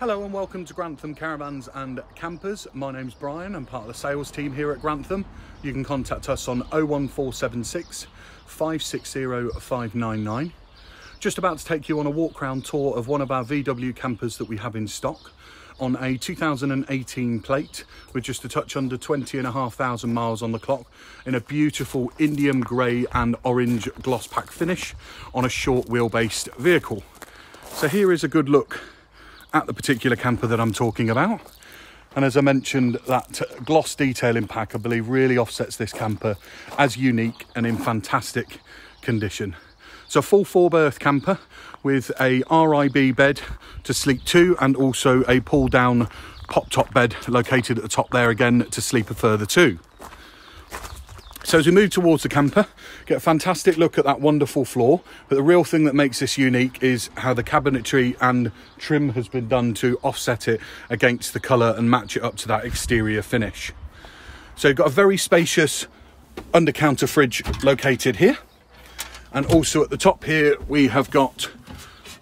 Hello and welcome to Grantham Caravans and Campers. My name's Brian, I'm part of the sales team here at Grantham. You can contact us on 01476 560 599. Just about to take you on a walk round tour of one of our VW campers that we have in stock on a 2018 plate with just a touch under 20 and a half thousand miles on the clock in a beautiful indium grey and orange gloss pack finish on a short wheelbase vehicle. So here is a good look at the particular camper that I'm talking about. And as I mentioned, that gloss detailing pack, I believe, really offsets this camper as unique and in fantastic condition. So full four berth camper with a RIB bed to sleep two and also a pull down pop top bed located at the top there again to sleep a further two. So as we move towards the camper, get a fantastic look at that wonderful floor. But the real thing that makes this unique is how the cabinetry and trim has been done to offset it against the colour and match it up to that exterior finish. So you've got a very spacious under counter fridge located here. And also at the top here, we have got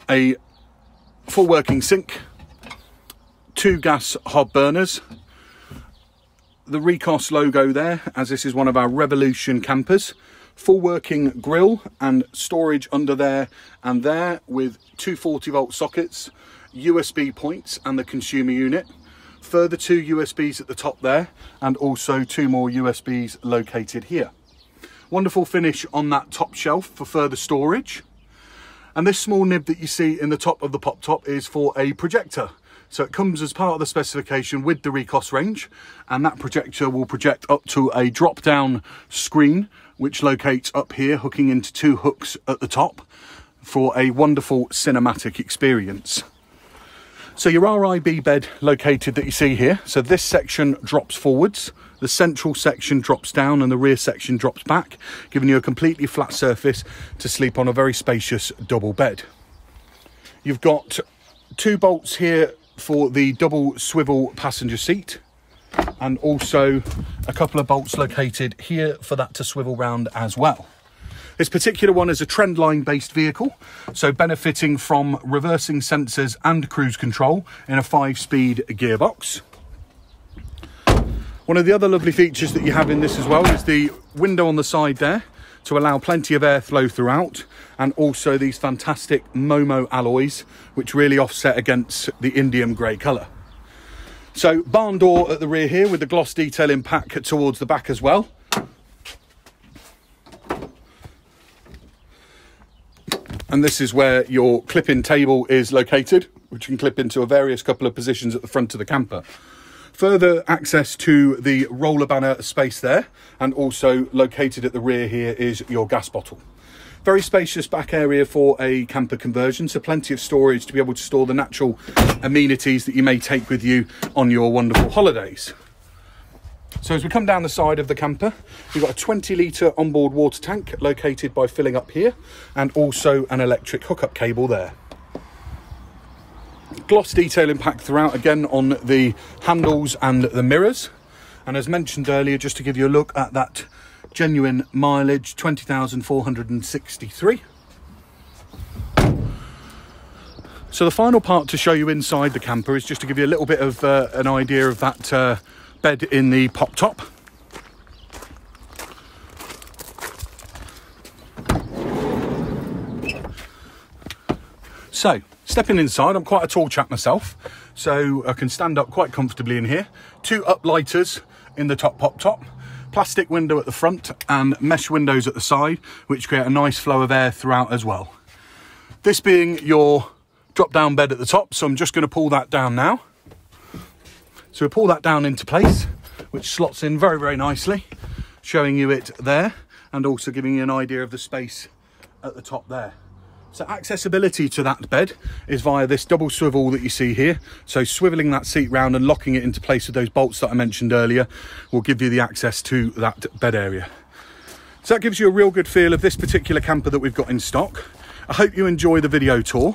a full working sink, two gas hob burners, the Ricos logo there, as this is one of our Revolution campers. Full working grill and storage under there and there with two 40 volt sockets, USB points and the consumer unit. Further two USBs at the top there and also two more USBs located here. Wonderful finish on that top shelf for further storage. And this small nib that you see in the top of the pop top is for a projector. So it comes as part of the specification with the Ricos range and that projector will project up to a drop down screen which locates up here hooking into two hooks at the top for a wonderful cinematic experience. So your RIB bed located that you see here, so this section drops forwards, the central section drops down and the rear section drops back, giving you a completely flat surface to sleep on a very spacious double bed. You've got two bolts here for the double swivel passenger seat and also a couple of bolts located here for that to swivel round as well. This particular one is a trendline based vehicle, so benefiting from reversing sensors and cruise control in a five speed gearbox. One of the other lovely features that you have in this as well is the window on the side there to allow plenty of airflow throughout and also these fantastic Momo alloys which really offset against the indium grey colour. So barn door at the rear here with the gloss detailing pack towards the back as well. And this is where your clip-in table is located, which can clip into a various couple of positions at the front of the camper. Further access to the roller banner space there and also located at the rear here is your gas bottle. Very spacious back area for a camper conversion, so plenty of storage to be able to store the natural amenities that you may take with you on your wonderful holidays. So as we come down the side of the camper, we've got a 20 litre onboard water tank located by filling up here and also an electric hookup cable there gloss detailing pack throughout again on the handles and the mirrors. And as mentioned earlier just to give you a look at that genuine mileage 20,463 so the final part to show you inside the camper is just to give you a little bit of uh, an idea of that uh, bed in the pop top. So Stepping inside, I'm quite a tall chap myself, so I can stand up quite comfortably in here. Two uplighters in the top pop top, plastic window at the front and mesh windows at the side, which create a nice flow of air throughout as well. This being your drop down bed at the top, so I'm just gonna pull that down now. So we pull that down into place, which slots in very, very nicely, showing you it there, and also giving you an idea of the space at the top there. So accessibility to that bed is via this double swivel that you see here. So swiveling that seat round and locking it into place with those bolts that I mentioned earlier will give you the access to that bed area. So that gives you a real good feel of this particular camper that we've got in stock. I hope you enjoy the video tour.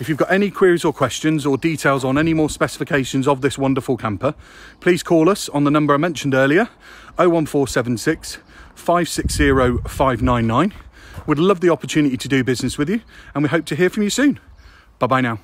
If you've got any queries or questions or details on any more specifications of this wonderful camper, please call us on the number I mentioned earlier, 01476 560 599. Would love the opportunity to do business with you, and we hope to hear from you soon. Bye bye now.